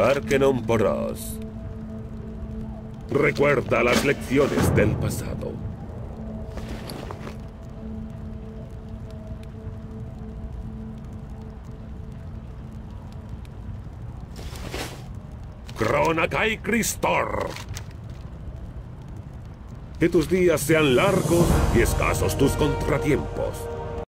Arkenon Poros. Recuerda las lecciones del pasado. Cronakai Cristor. Que tus días sean largos y escasos tus contratiempos.